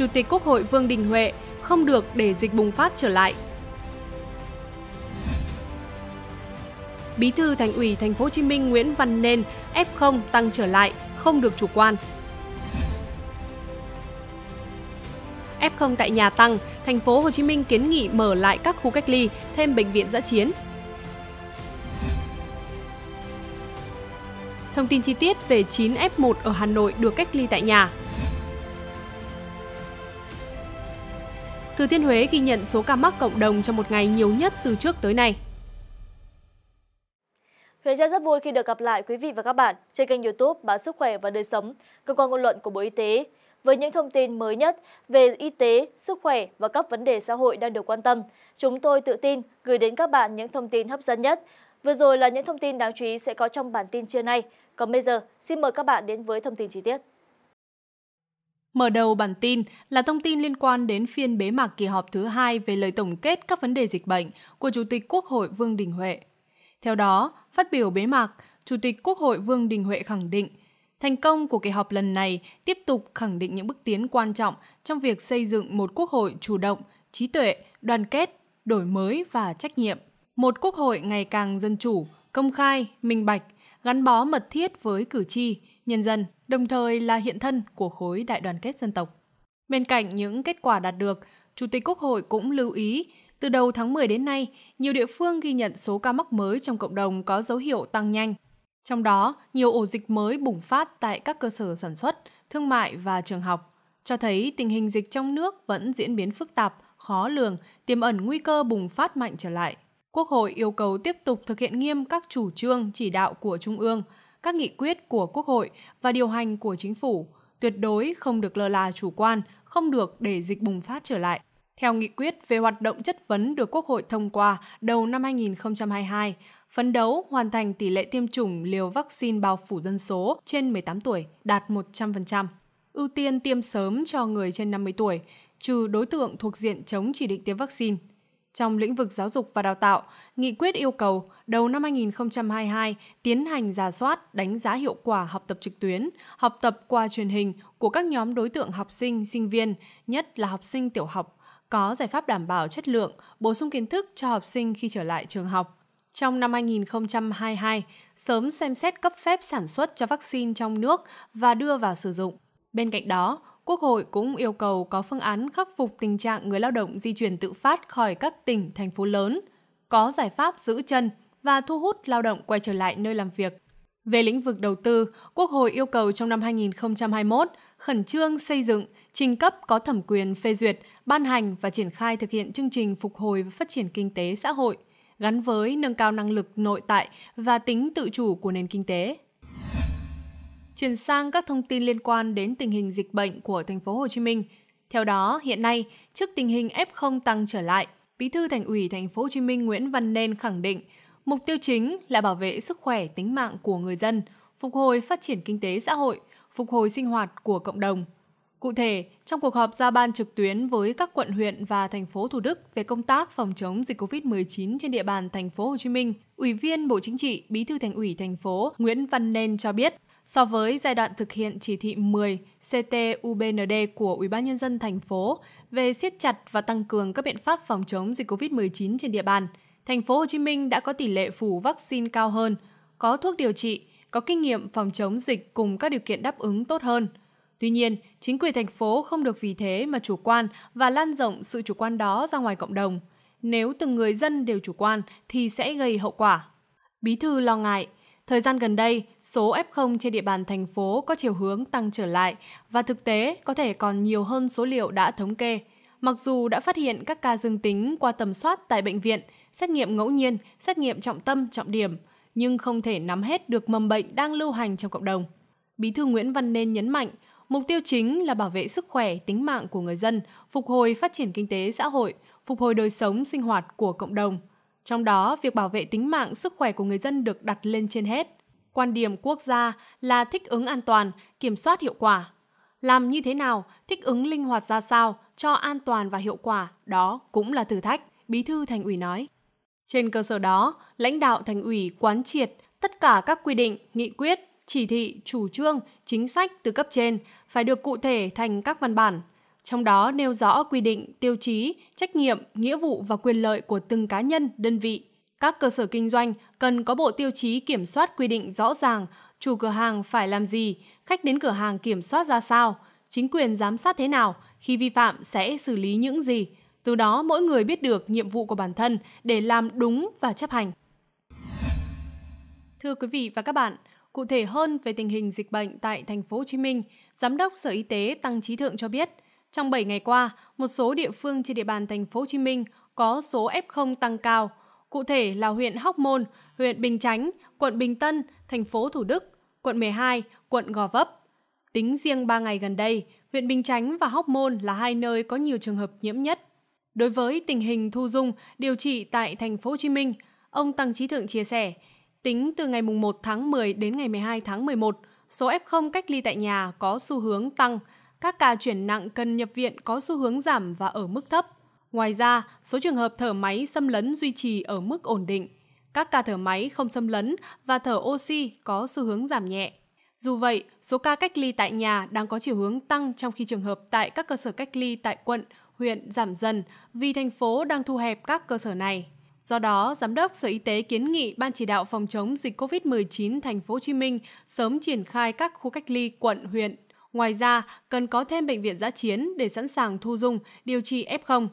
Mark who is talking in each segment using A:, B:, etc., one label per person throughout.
A: Chủ tịch Quốc hội Vương Đình Huệ không được để dịch bùng phát trở lại. Bí thư Thành ủy Thành phố Hồ Chí Minh Nguyễn Văn Nên F0 tăng trở lại, không được chủ quan. F0 tại nhà tăng, Thành phố Hồ Chí Minh kiến nghị mở lại các khu cách ly, thêm bệnh viện dã chiến. Thông tin chi tiết về 9 F1 ở Hà Nội được cách ly tại nhà. Thừa Thiên Huế ghi nhận số ca mắc cộng đồng trong một ngày nhiều nhất từ trước tới nay.
B: Huyền Trang rất vui khi được gặp lại quý vị và các bạn trên kênh youtube Báo Sức Khỏe và Đời Sống, cơ quan ngôn luận của Bộ Y tế. Với những thông tin mới nhất về y tế, sức khỏe và các vấn đề xã hội đang được quan tâm, chúng tôi tự tin gửi đến các bạn những thông tin hấp dẫn nhất. Vừa rồi là những thông tin đáng chú ý sẽ có trong bản tin trưa nay. Còn bây giờ, xin mời các bạn đến với thông tin chi tiết.
A: Mở đầu bản tin là thông tin liên quan đến phiên bế mạc kỳ họp thứ hai về lời tổng kết các vấn đề dịch bệnh của Chủ tịch Quốc hội Vương Đình Huệ. Theo đó, phát biểu bế mạc, Chủ tịch Quốc hội Vương Đình Huệ khẳng định thành công của kỳ họp lần này tiếp tục khẳng định những bước tiến quan trọng trong việc xây dựng một quốc hội chủ động, trí tuệ, đoàn kết, đổi mới và trách nhiệm. Một quốc hội ngày càng dân chủ, công khai, minh bạch, gắn bó mật thiết với cử tri, nhân dân, đồng thời là hiện thân của khối đại đoàn kết dân tộc. Bên cạnh những kết quả đạt được, Chủ tịch Quốc hội cũng lưu ý, từ đầu tháng 10 đến nay, nhiều địa phương ghi nhận số ca mắc mới trong cộng đồng có dấu hiệu tăng nhanh. Trong đó, nhiều ổ dịch mới bùng phát tại các cơ sở sản xuất, thương mại và trường học, cho thấy tình hình dịch trong nước vẫn diễn biến phức tạp, khó lường, tiềm ẩn nguy cơ bùng phát mạnh trở lại. Quốc hội yêu cầu tiếp tục thực hiện nghiêm các chủ trương, chỉ đạo của Trung ương, các nghị quyết của Quốc hội và điều hành của chính phủ, tuyệt đối không được lơ là chủ quan, không được để dịch bùng phát trở lại. Theo nghị quyết về hoạt động chất vấn được Quốc hội thông qua đầu năm 2022, phấn đấu hoàn thành tỷ lệ tiêm chủng liều vaccine bao phủ dân số trên 18 tuổi đạt 100%. Ưu tiên tiêm sớm cho người trên 50 tuổi, trừ đối tượng thuộc diện chống chỉ định tiêm vaccine. Trong lĩnh vực giáo dục và đào tạo, nghị quyết yêu cầu đầu năm 2022 tiến hành giả soát, đánh giá hiệu quả học tập trực tuyến, học tập qua truyền hình của các nhóm đối tượng học sinh, sinh viên, nhất là học sinh tiểu học, có giải pháp đảm bảo chất lượng, bổ sung kiến thức cho học sinh khi trở lại trường học. Trong năm 2022, sớm xem xét cấp phép sản xuất cho vaccine trong nước và đưa vào sử dụng. Bên cạnh đó, Quốc hội cũng yêu cầu có phương án khắc phục tình trạng người lao động di chuyển tự phát khỏi các tỉnh, thành phố lớn, có giải pháp giữ chân và thu hút lao động quay trở lại nơi làm việc. Về lĩnh vực đầu tư, Quốc hội yêu cầu trong năm 2021 khẩn trương xây dựng, trình cấp có thẩm quyền phê duyệt, ban hành và triển khai thực hiện chương trình phục hồi và phát triển kinh tế xã hội, gắn với nâng cao năng lực nội tại và tính tự chủ của nền kinh tế. Chuyển sang các thông tin liên quan đến tình hình dịch bệnh của thành phố Hồ Chí Minh. Theo đó, hiện nay, trước tình hình F0 tăng trở lại, Bí thư Thành ủy thành phố Hồ Chí Minh Nguyễn Văn Nên khẳng định, mục tiêu chính là bảo vệ sức khỏe tính mạng của người dân, phục hồi phát triển kinh tế xã hội, phục hồi sinh hoạt của cộng đồng. Cụ thể, trong cuộc họp giao ban trực tuyến với các quận huyện và thành phố Thủ Đức về công tác phòng chống dịch COVID-19 trên địa bàn thành phố Hồ Chí Minh, Ủy viên Bộ Chính trị, Bí thư Thành ủy thành phố Nguyễn Văn Nên cho biết, So với giai đoạn thực hiện chỉ thị 10 CT-UBND của Ủy ban nhân dân thành phố về siết chặt và tăng cường các biện pháp phòng chống dịch COVID-19 trên địa bàn, thành phố Hồ Chí Minh đã có tỷ lệ phủ vaccine cao hơn, có thuốc điều trị, có kinh nghiệm phòng chống dịch cùng các điều kiện đáp ứng tốt hơn. Tuy nhiên, chính quyền thành phố không được vì thế mà chủ quan và lan rộng sự chủ quan đó ra ngoài cộng đồng. Nếu từng người dân đều chủ quan thì sẽ gây hậu quả. Bí thư lo ngại, Thời gian gần đây, số F0 trên địa bàn thành phố có chiều hướng tăng trở lại và thực tế có thể còn nhiều hơn số liệu đã thống kê. Mặc dù đã phát hiện các ca dương tính qua tầm soát tại bệnh viện, xét nghiệm ngẫu nhiên, xét nghiệm trọng tâm, trọng điểm, nhưng không thể nắm hết được mầm bệnh đang lưu hành trong cộng đồng. Bí thư Nguyễn Văn Nên nhấn mạnh, mục tiêu chính là bảo vệ sức khỏe, tính mạng của người dân, phục hồi phát triển kinh tế xã hội, phục hồi đời sống sinh hoạt của cộng đồng – trong đó, việc bảo vệ tính mạng, sức khỏe của người dân được đặt lên trên hết. Quan điểm quốc gia là thích ứng an toàn, kiểm soát hiệu quả. Làm như thế nào, thích ứng linh hoạt ra sao cho an toàn và hiệu quả, đó cũng là thử thách, Bí thư Thành ủy nói. Trên cơ sở đó, lãnh đạo Thành ủy quán triệt tất cả các quy định, nghị quyết, chỉ thị, chủ trương, chính sách từ cấp trên phải được cụ thể thành các văn bản, trong đó nêu rõ quy định, tiêu chí, trách nhiệm, nghĩa vụ và quyền lợi của từng cá nhân, đơn vị. Các cơ sở kinh doanh cần có bộ tiêu chí kiểm soát quy định rõ ràng, chủ cửa hàng phải làm gì, khách đến cửa hàng kiểm soát ra sao, chính quyền giám sát thế nào, khi vi phạm sẽ xử lý những gì. Từ đó mỗi người biết được nhiệm vụ của bản thân để làm đúng và chấp hành. Thưa quý vị và các bạn, cụ thể hơn về tình hình dịch bệnh tại thành phố Hồ Chí Minh, Giám đốc Sở Y tế Tăng Trí Thượng cho biết, trong 7 ngày qua, một số địa phương trên địa bàn thành phố Hồ Chí Minh có số F0 tăng cao, cụ thể là huyện Hóc Môn, huyện Bình Chánh, quận Bình Tân, thành phố Thủ Đức, quận 12, quận Gò Vấp. Tính riêng 3 ngày gần đây, huyện Bình Chánh và Hóc Môn là hai nơi có nhiều trường hợp nhiễm nhất. Đối với tình hình thu dung điều trị tại thành phố Hồ Chí Minh, ông Tăng Trí Thượng chia sẻ, tính từ ngày 1 tháng 10 đến ngày 12 tháng 11, số F0 cách ly tại nhà có xu hướng tăng, các ca chuyển nặng cần nhập viện có xu hướng giảm và ở mức thấp. Ngoài ra, số trường hợp thở máy xâm lấn duy trì ở mức ổn định. Các ca thở máy không xâm lấn và thở oxy có xu hướng giảm nhẹ. Dù vậy, số ca cách ly tại nhà đang có chiều hướng tăng trong khi trường hợp tại các cơ sở cách ly tại quận, huyện giảm dần vì thành phố đang thu hẹp các cơ sở này. Do đó, Giám đốc Sở Y tế kiến nghị Ban chỉ đạo phòng chống dịch COVID-19 thành phố Hồ Chí Minh sớm triển khai các khu cách ly quận, huyện. Ngoài ra, cần có thêm bệnh viện giã chiến để sẵn sàng thu dung, điều trị F0.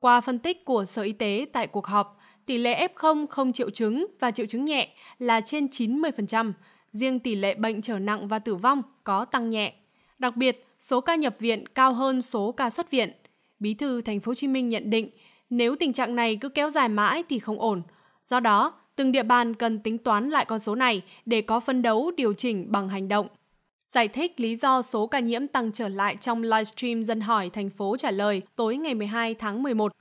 A: Qua phân tích của Sở Y tế tại cuộc họp, tỷ lệ F0 không triệu chứng và triệu chứng nhẹ là trên 90%, riêng tỷ lệ bệnh trở nặng và tử vong có tăng nhẹ. Đặc biệt, số ca nhập viện cao hơn số ca xuất viện. Bí thư thành phố Hồ Chí Minh nhận định, nếu tình trạng này cứ kéo dài mãi thì không ổn. Do đó, từng địa bàn cần tính toán lại con số này để có phân đấu điều chỉnh bằng hành động. Giải thích lý do số ca nhiễm tăng trở lại trong livestream dân hỏi thành phố trả lời tối ngày 12 tháng 11.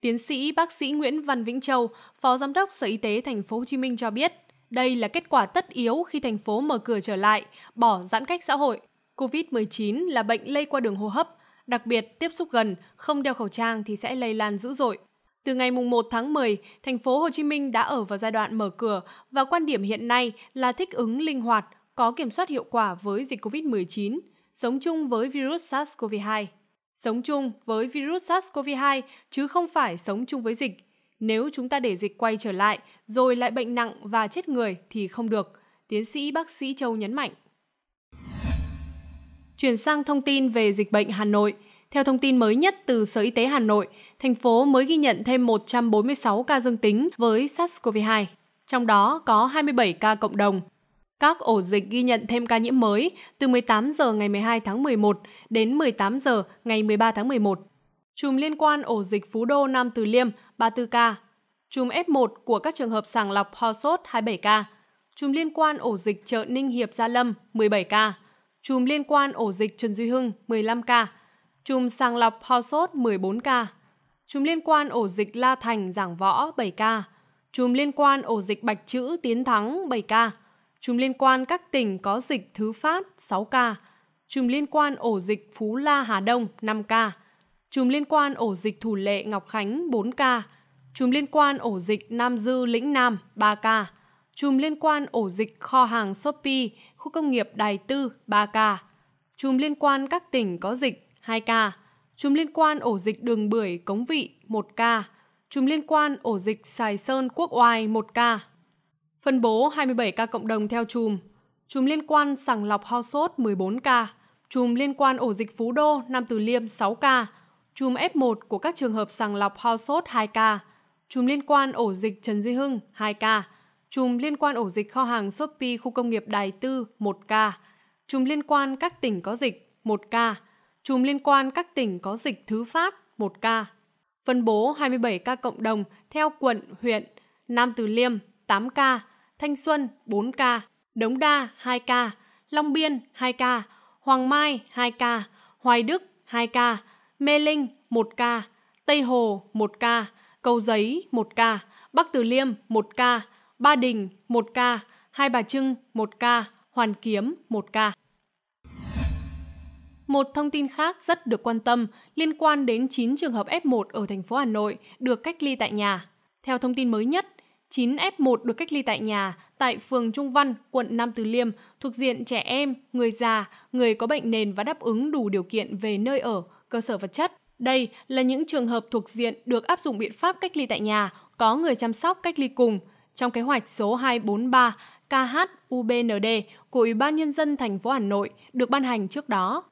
A: Tiến sĩ bác sĩ Nguyễn Văn Vĩnh Châu, Phó Giám đốc Sở Y tế thành phố Hồ Chí Minh cho biết, đây là kết quả tất yếu khi thành phố mở cửa trở lại, bỏ giãn cách xã hội. COVID-19 là bệnh lây qua đường hô hấp, đặc biệt tiếp xúc gần, không đeo khẩu trang thì sẽ lây lan dữ dội. Từ ngày 1 tháng 10, thành phố Hồ Chí Minh đã ở vào giai đoạn mở cửa và quan điểm hiện nay là thích ứng linh hoạt, có kiểm soát hiệu quả với dịch COVID-19, sống chung với virus SARS-CoV-2. Sống chung với virus SARS-CoV-2 chứ không phải sống chung với dịch. Nếu chúng ta để dịch quay trở lại rồi lại bệnh nặng và chết người thì không được, tiến sĩ bác sĩ Châu nhấn mạnh. Chuyển sang thông tin về dịch bệnh Hà Nội. Theo thông tin mới nhất từ Sở Y tế Hà Nội, thành phố mới ghi nhận thêm 146 ca dương tính với SARS-CoV-2. Trong đó có 27 ca cộng đồng, các ổ dịch ghi nhận thêm ca nhiễm mới từ 18 giờ ngày 12 tháng 11 đến 18 giờ ngày 13 tháng 11. Chùm liên quan ổ dịch Phú Đô, Nam Từ Liêm 34 ca. Chùm F1 của các trường hợp sàng lọc ho sốt 27 ca. Chùm liên quan ổ dịch chợ Ninh Hiệp, Gia Lâm 17 ca. Chùm liên quan ổ dịch Trần Duy Hưng 15 ca. Chùm sàng lọc ho sốt 14 ca. Chùm liên quan ổ dịch La Thành, Giảng Võ 7 ca. Chùm liên quan ổ dịch Bạch Chữ, Tiến Thắng 7 ca Chùm liên quan các tỉnh có dịch thứ phát 6 ca. Chùm liên quan ổ dịch Phú La Hà Đông 5 ca. Chùm liên quan ổ dịch Thủ Lệ Ngọc Khánh 4 ca. Chùm liên quan ổ dịch Nam Dư Lĩnh Nam 3 ca. Chùm liên quan ổ dịch kho hàng Shopee, khu công nghiệp Đài Tư 3 ca. Chùm liên quan các tỉnh có dịch 2 ca. Chùm liên quan ổ dịch đường bưởi Cống Vị 1 ca. Chùm liên quan ổ dịch Sài Sơn Quốc Oai 1 ca. Phân bố 27 ca cộng đồng theo chùm. Chùm liên quan sàng lọc ho sốt 14 ca. Chùm liên quan ổ dịch Phú Đô, Nam Từ Liêm 6 ca. Chùm F1 của các trường hợp sàng lọc ho sốt 2 ca. Chùm liên quan ổ dịch Trần Duy Hưng 2 ca. Chùm liên quan ổ dịch kho hàng Shopee khu công nghiệp Đài Tư 1 ca. Chùm liên quan các tỉnh có dịch 1 ca. Chùm liên quan các tỉnh có dịch thứ phát 1 ca. Phân bố 27 ca cộng đồng theo quận, huyện, Nam Từ Liêm 8 ca, Thanh Xuân 4 ca, Đống Đa 2 ca, Long Biên 2 ca, Hoàng Mai 2 ca, Hoài Đức 2 ca, Mê Linh 1 ca, Tây Hồ 1 ca, Cầu Giấy 1 ca, Bắc Từ Liêm 1 ca, Ba Đình 1 ca, Hai Bà Trưng 1 ca, Hoàn Kiếm 1 ca. Một thông tin khác rất được quan tâm liên quan đến 9 trường hợp F1 ở thành phố Hà Nội được cách ly tại nhà. Theo thông tin mới nhất, 9 F1 được cách ly tại nhà tại phường Trung Văn, quận Nam Từ Liêm thuộc diện trẻ em, người già, người có bệnh nền và đáp ứng đủ điều kiện về nơi ở, cơ sở vật chất. Đây là những trường hợp thuộc diện được áp dụng biện pháp cách ly tại nhà, có người chăm sóc cách ly cùng trong kế hoạch số 243 khubnd của Ủy ban Nhân dân thành phố Hà Nội được ban hành trước đó.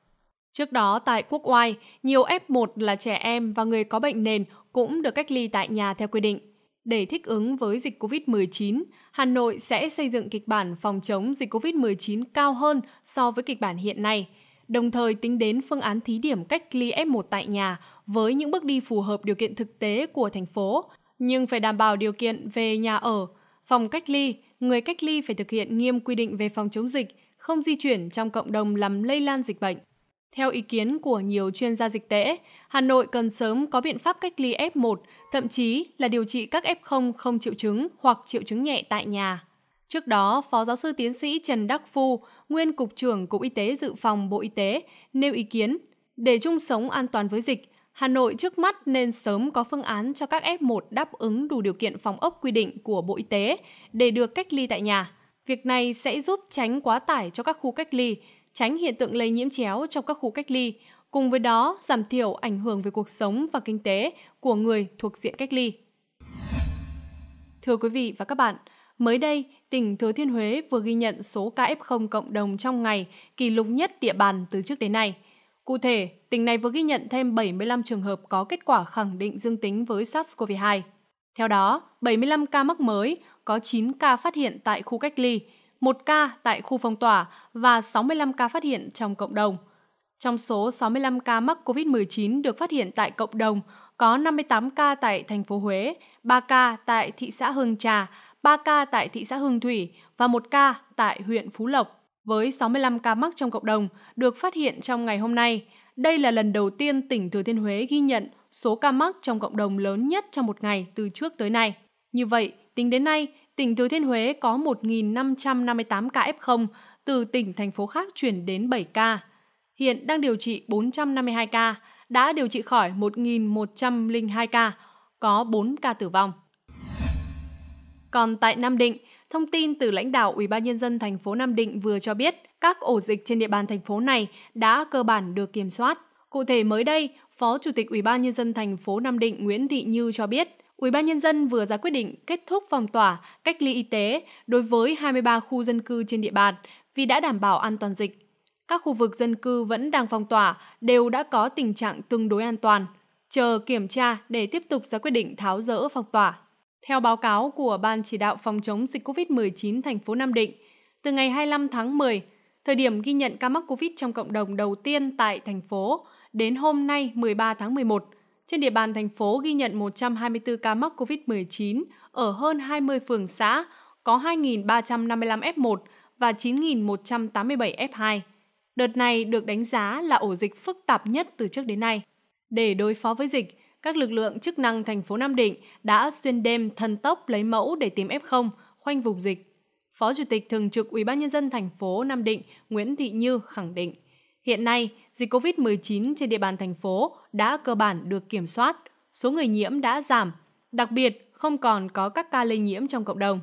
A: Trước đó tại Quốc Oai, nhiều F1 là trẻ em và người có bệnh nền cũng được cách ly tại nhà theo quy định. Để thích ứng với dịch COVID-19, Hà Nội sẽ xây dựng kịch bản phòng chống dịch COVID-19 cao hơn so với kịch bản hiện nay, đồng thời tính đến phương án thí điểm cách ly F1 tại nhà với những bước đi phù hợp điều kiện thực tế của thành phố, nhưng phải đảm bảo điều kiện về nhà ở, phòng cách ly, người cách ly phải thực hiện nghiêm quy định về phòng chống dịch, không di chuyển trong cộng đồng làm lây lan dịch bệnh. Theo ý kiến của nhiều chuyên gia dịch tễ, Hà Nội cần sớm có biện pháp cách ly F1, thậm chí là điều trị các F0 không triệu chứng hoặc triệu chứng nhẹ tại nhà. Trước đó, Phó giáo sư tiến sĩ Trần Đắc Phu, nguyên Cục trưởng Cục Y tế Dự phòng Bộ Y tế, nêu ý kiến, để chung sống an toàn với dịch, Hà Nội trước mắt nên sớm có phương án cho các F1 đáp ứng đủ điều kiện phòng ốc quy định của Bộ Y tế để được cách ly tại nhà. Việc này sẽ giúp tránh quá tải cho các khu cách ly, tránh hiện tượng lây nhiễm chéo trong các khu cách ly, cùng với đó giảm thiểu ảnh hưởng về cuộc sống và kinh tế của người thuộc diện cách ly. Thưa quý vị và các bạn, mới đây, tỉnh Thừa Thiên Huế vừa ghi nhận số ca F0 cộng đồng trong ngày kỷ lục nhất địa bàn từ trước đến nay. Cụ thể, tỉnh này vừa ghi nhận thêm 75 trường hợp có kết quả khẳng định dương tính với SARS-CoV-2. Theo đó, 75 ca mắc mới, có 9 ca phát hiện tại khu cách ly, 1 ca tại khu phong tỏa và 65 ca phát hiện trong cộng đồng. Trong số 65 ca mắc COVID-19 được phát hiện tại cộng đồng, có 58 ca tại thành phố Huế, 3 ca tại thị xã Hương Trà, 3 ca tại thị xã Hương Thủy và 1 ca tại huyện Phú Lộc. Với 65 ca mắc trong cộng đồng được phát hiện trong ngày hôm nay, đây là lần đầu tiên tỉnh Thừa Thiên Huế ghi nhận số ca mắc trong cộng đồng lớn nhất trong một ngày từ trước tới nay. Như vậy, tính đến nay, tỉnh Thừa Thiên Huế có 1.558 ca F0 từ tỉnh, thành phố khác chuyển đến 7 ca. Hiện đang điều trị 452 ca, đã điều trị khỏi 1.102 ca, có 4 ca tử vong. Còn tại Nam Định, thông tin từ lãnh đạo Ủy ban nhân dân thành phố Nam Định vừa cho biết, các ổ dịch trên địa bàn thành phố này đã cơ bản được kiểm soát. Cụ thể mới đây, Phó Chủ tịch Ủy ban nhân dân thành phố Nam Định Nguyễn Thị Như cho biết, Ủy ban nhân dân vừa ra quyết định kết thúc phong tỏa, cách ly y tế đối với 23 khu dân cư trên địa bàn vì đã đảm bảo an toàn dịch. Các khu vực dân cư vẫn đang phong tỏa đều đã có tình trạng tương đối an toàn, chờ kiểm tra để tiếp tục ra quyết định tháo dỡ phong tỏa. Theo báo cáo của Ban chỉ đạo phòng chống dịch COVID-19 thành phố Nam Định, từ ngày 25 tháng 10, thời điểm ghi nhận ca mắc COVID trong cộng đồng đầu tiên tại thành phố, đến hôm nay 13 tháng 11, trên địa bàn thành phố ghi nhận 124 ca mắc COVID-19 ở hơn 20 phường xã, có 2.355 F1 và 9.187 F2. Đợt này được đánh giá là ổ dịch phức tạp nhất từ trước đến nay. Để đối phó với dịch, các lực lượng chức năng thành phố Nam Định đã xuyên đêm thần tốc lấy mẫu để tìm F0, khoanh vùng dịch. Phó Chủ tịch Thường trực Ủy ban nhân dân thành phố Nam Định Nguyễn Thị Như khẳng định, hiện nay dịch COVID-19 trên địa bàn thành phố đã cơ bản được kiểm soát, số người nhiễm đã giảm, đặc biệt không còn có các ca lây nhiễm trong cộng đồng.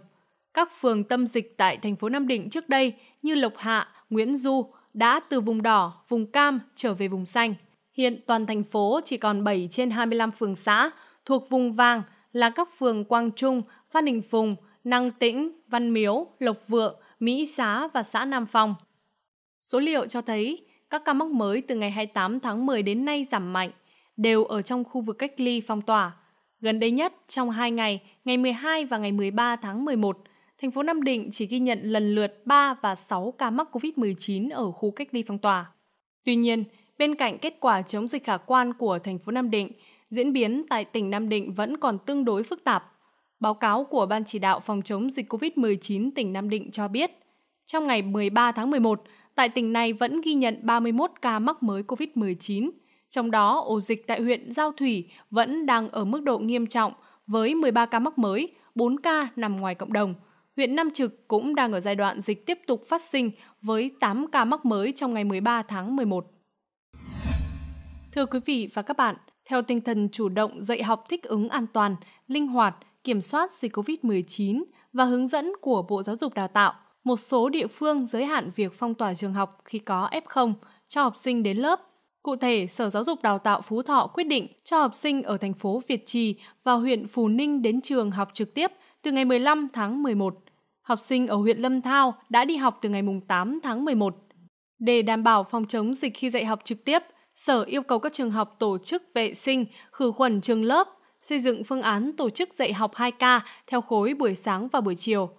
A: Các phường tâm dịch tại thành phố Nam Định trước đây như Lộc Hạ, Nguyễn Du đã từ vùng đỏ, vùng cam trở về vùng xanh. Hiện toàn thành phố chỉ còn 7 trên 25 phường xã thuộc vùng vàng là các phường Quang Trung, Phan Đình Phùng, Năng Tĩnh, Văn Miếu, Lộc Vượng, Mỹ Xá và xã Nam Phong. Số liệu cho thấy các ca mắc mới từ ngày 28 tháng 10 đến nay giảm mạnh, đều ở trong khu vực cách ly phong tỏa. Gần đây nhất, trong 2 ngày, ngày 12 và ngày 13 tháng 11, thành phố Nam Định chỉ ghi nhận lần lượt 3 và 6 ca mắc COVID-19 ở khu cách ly phong tỏa. Tuy nhiên, bên cạnh kết quả chống dịch khả quan của thành phố Nam Định, diễn biến tại tỉnh Nam Định vẫn còn tương đối phức tạp. Báo cáo của Ban chỉ đạo phòng chống dịch COVID-19 tỉnh Nam Định cho biết, trong ngày 13 tháng 11, tại tỉnh này vẫn ghi nhận 31 ca mắc mới COVID-19, trong đó ổ dịch tại huyện Giao Thủy vẫn đang ở mức độ nghiêm trọng với 13 ca mắc mới, 4 ca nằm ngoài cộng đồng – huyện Nam Trực cũng đang ở giai đoạn dịch tiếp tục phát sinh với 8 ca mắc mới trong ngày 13 tháng 11. Thưa quý vị và các bạn, theo tinh thần chủ động dạy học thích ứng an toàn, linh hoạt, kiểm soát dịch COVID-19 và hướng dẫn của Bộ Giáo dục Đào tạo, một số địa phương giới hạn việc phong tỏa trường học khi có F0 cho học sinh đến lớp. Cụ thể, Sở Giáo dục Đào tạo Phú Thọ quyết định cho học sinh ở thành phố Việt Trì và huyện phù Ninh đến trường học trực tiếp từ ngày 15 tháng 11. Học sinh ở huyện Lâm Thao đã đi học từ ngày 8 tháng 11. Để đảm bảo phòng chống dịch khi dạy học trực tiếp, Sở yêu cầu các trường học tổ chức vệ sinh, khử khuẩn trường lớp, xây dựng phương án tổ chức dạy học 2K theo khối buổi sáng và buổi chiều,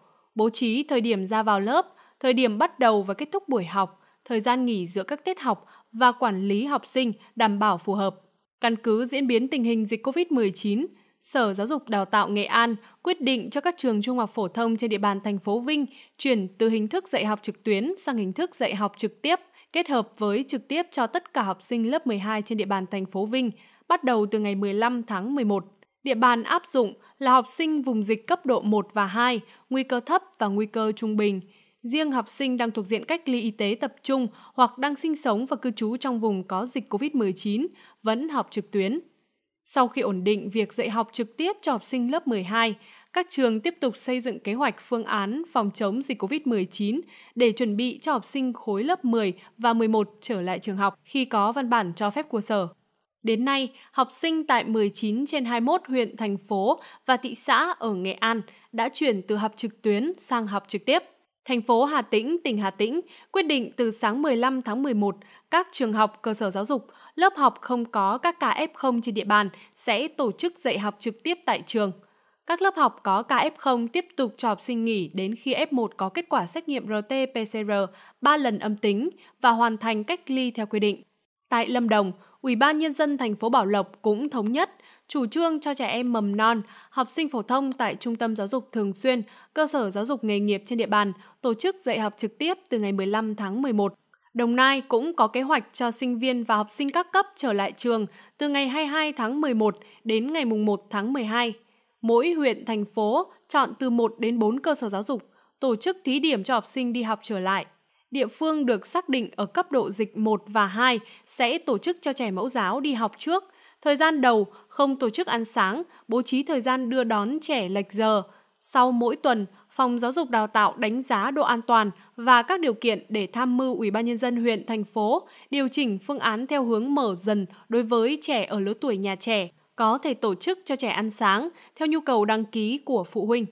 A: bố trí thời điểm ra vào lớp, thời điểm bắt đầu và kết thúc buổi học, thời gian nghỉ giữa các tiết học và quản lý học sinh đảm bảo phù hợp. Căn cứ diễn biến tình hình dịch COVID-19, Sở Giáo dục Đào tạo Nghệ An quyết định cho các trường trung học phổ thông trên địa bàn thành phố Vinh chuyển từ hình thức dạy học trực tuyến sang hình thức dạy học trực tiếp kết hợp với trực tiếp cho tất cả học sinh lớp 12 trên địa bàn thành phố Vinh bắt đầu từ ngày 15 tháng 11. Địa bàn áp dụng là học sinh vùng dịch cấp độ 1 và 2, nguy cơ thấp và nguy cơ trung bình. Riêng học sinh đang thuộc diện cách ly y tế tập trung hoặc đang sinh sống và cư trú trong vùng có dịch COVID-19 vẫn học trực tuyến. Sau khi ổn định việc dạy học trực tiếp cho học sinh lớp 12, các trường tiếp tục xây dựng kế hoạch phương án phòng chống dịch COVID-19 để chuẩn bị cho học sinh khối lớp 10 và 11 trở lại trường học khi có văn bản cho phép của sở. Đến nay, học sinh tại 19 trên 21 huyện, thành phố và thị xã ở Nghệ An đã chuyển từ học trực tuyến sang học trực tiếp. Thành phố Hà Tĩnh, tỉnh Hà Tĩnh quyết định từ sáng 15 tháng 11, các trường học, cơ sở giáo dục, lớp học không có các ca F0 trên địa bàn sẽ tổ chức dạy học trực tiếp tại trường. Các lớp học có ca F0 tiếp tục cho học sinh nghỉ đến khi F1 có kết quả xét nghiệm RT-PCR 3 lần âm tính và hoàn thành cách ly theo quy định. Tại Lâm Đồng, Ủy ban Nhân dân thành phố Bảo Lộc cũng thống nhất chủ trương cho trẻ em mầm non, học sinh phổ thông tại Trung tâm Giáo dục Thường xuyên, cơ sở giáo dục nghề nghiệp trên địa bàn tổ chức dạy học trực tiếp từ ngày 15 tháng 11. Đồng Nai cũng có kế hoạch cho sinh viên và học sinh các cấp trở lại trường từ ngày 22 tháng 11 đến ngày 1 tháng 12. Mỗi huyện, thành phố chọn từ 1 đến 4 cơ sở giáo dục, tổ chức thí điểm cho học sinh đi học trở lại địa phương được xác định ở cấp độ dịch 1 và 2 sẽ tổ chức cho trẻ mẫu giáo đi học trước. Thời gian đầu không tổ chức ăn sáng, bố trí thời gian đưa đón trẻ lệch giờ. Sau mỗi tuần, Phòng Giáo dục Đào tạo đánh giá độ an toàn và các điều kiện để tham mưu Ủy ban nhân dân huyện thành phố điều chỉnh phương án theo hướng mở dần đối với trẻ ở lứa tuổi nhà trẻ, có thể tổ chức cho trẻ ăn sáng theo nhu cầu đăng ký của phụ huynh.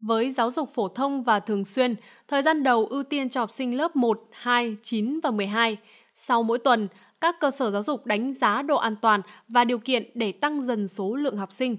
A: Với giáo dục phổ thông và thường xuyên, thời gian đầu ưu tiên cho học sinh lớp 1, 2, 9 và 12. Sau mỗi tuần, các cơ sở giáo dục đánh giá độ an toàn và điều kiện để tăng dần số lượng học sinh.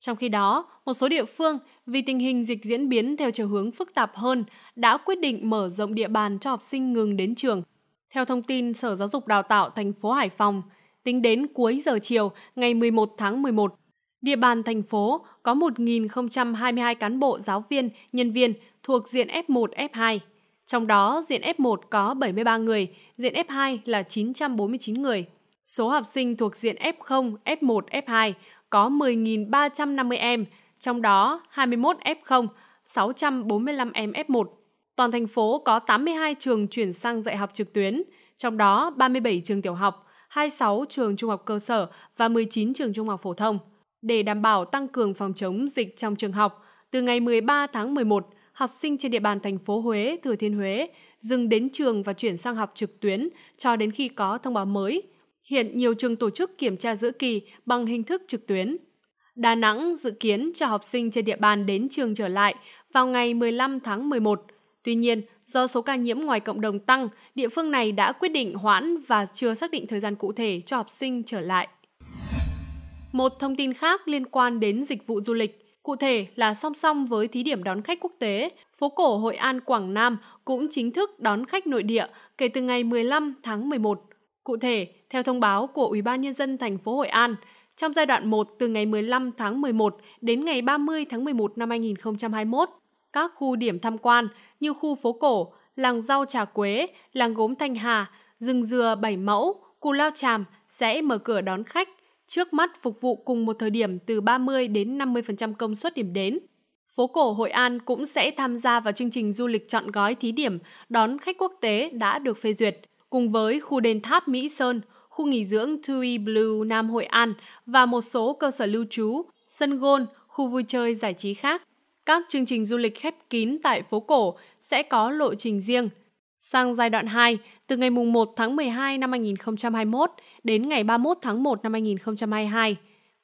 A: Trong khi đó, một số địa phương vì tình hình dịch diễn biến theo chiều hướng phức tạp hơn đã quyết định mở rộng địa bàn cho học sinh ngừng đến trường. Theo thông tin Sở Giáo dục Đào tạo thành phố Hải Phòng, tính đến cuối giờ chiều ngày 11 tháng 11, Địa bàn thành phố có 1.022 cán bộ giáo viên, nhân viên thuộc diện F1, F2. Trong đó, diện F1 có 73 người, diện F2 là 949 người. Số học sinh thuộc diện F0, F1, F2 có 10.350 em, trong đó 21 F0, 645 em F1. Toàn thành phố có 82 trường chuyển sang dạy học trực tuyến, trong đó 37 trường tiểu học, 26 trường trung học cơ sở và 19 trường trung học phổ thông. Để đảm bảo tăng cường phòng chống dịch trong trường học, từ ngày 13 tháng 11, học sinh trên địa bàn thành phố Huế, Thừa Thiên Huế dừng đến trường và chuyển sang học trực tuyến cho đến khi có thông báo mới. Hiện nhiều trường tổ chức kiểm tra giữa kỳ bằng hình thức trực tuyến. Đà Nẵng dự kiến cho học sinh trên địa bàn đến trường trở lại vào ngày 15 tháng 11. Tuy nhiên, do số ca nhiễm ngoài cộng đồng tăng, địa phương này đã quyết định hoãn và chưa xác định thời gian cụ thể cho học sinh trở lại. Một thông tin khác liên quan đến dịch vụ du lịch, cụ thể là song song với thí điểm đón khách quốc tế, phố cổ Hội An Quảng Nam cũng chính thức đón khách nội địa kể từ ngày 15 tháng 11. Cụ thể, theo thông báo của Ủy ban nhân dân thành phố Hội An, trong giai đoạn 1 từ ngày 15 tháng 11 đến ngày 30 tháng 11 năm 2021, các khu điểm tham quan như khu phố cổ, làng rau trà quế, làng gốm Thanh Hà, rừng dừa Bảy Mẫu, Cù Lao tràm sẽ mở cửa đón khách trước mắt phục vụ cùng một thời điểm từ 30 đến 50% công suất điểm đến. Phố cổ Hội An cũng sẽ tham gia vào chương trình du lịch chọn gói thí điểm đón khách quốc tế đã được phê duyệt, cùng với khu đền tháp Mỹ Sơn, khu nghỉ dưỡng TUI Blue Nam Hội An và một số cơ sở lưu trú, sân gôn, khu vui chơi giải trí khác. Các chương trình du lịch khép kín tại phố cổ sẽ có lộ trình riêng. Sang giai đoạn 2, từ ngày 1 tháng 12 năm 2021 đến ngày 31 tháng 1 năm 2022.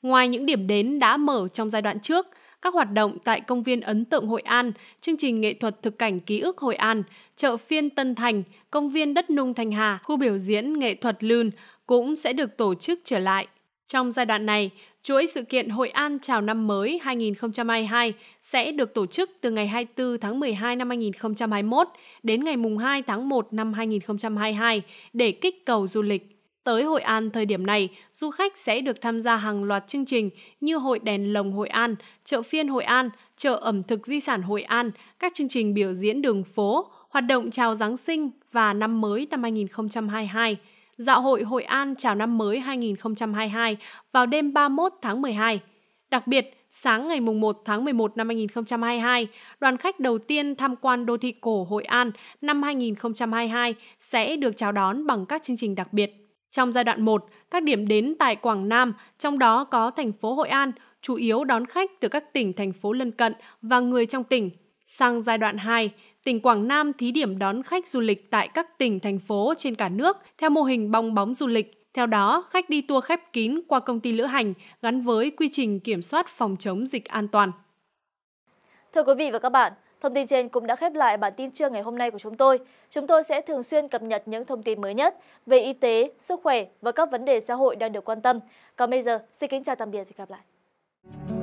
A: Ngoài những điểm đến đã mở trong giai đoạn trước, các hoạt động tại công viên ấn tượng Hội An, chương trình nghệ thuật thực cảnh ký ức Hội An, chợ phiên Tân Thành, công viên đất nung Thanh Hà, khu biểu diễn nghệ thuật Lươn cũng sẽ được tổ chức trở lại. Trong giai đoạn này, chuỗi sự kiện Hội An chào năm mới 2022 sẽ được tổ chức từ ngày 24 tháng 12 năm 2021 đến ngày 2 tháng 1 năm 2022 để kích cầu du lịch. Tới Hội An thời điểm này, du khách sẽ được tham gia hàng loạt chương trình như Hội đèn lồng Hội An, chợ phiên Hội An, chợ ẩm thực di sản Hội An, các chương trình biểu diễn đường phố, hoạt động chào Giáng sinh và năm mới năm 2022 Dạo hội Hội An chào năm mới 2022 vào đêm 31 tháng 12. Đặc biệt, sáng ngày 1 tháng 11 năm 2022, đoàn khách đầu tiên tham quan đô thị cổ Hội An năm 2022 sẽ được chào đón bằng các chương trình đặc biệt. Trong giai đoạn 1, các điểm đến tại Quảng Nam, trong đó có thành phố Hội An, chủ yếu đón khách từ các tỉnh thành phố lân cận và người trong tỉnh. Sang giai đoạn 2, tỉnh Quảng Nam thí điểm đón khách du lịch tại các tỉnh, thành phố trên cả nước theo mô hình bong bóng du lịch. Theo đó, khách đi tour khép kín qua công ty lữ hành gắn với quy trình kiểm soát phòng chống dịch an toàn.
B: Thưa quý vị và các bạn, thông tin trên cũng đã khép lại bản tin trưa ngày hôm nay của chúng tôi. Chúng tôi sẽ thường xuyên cập nhật những thông tin mới nhất về y tế, sức khỏe và các vấn đề xã hội đang được quan tâm. Còn bây giờ, xin kính chào tạm biệt và gặp lại.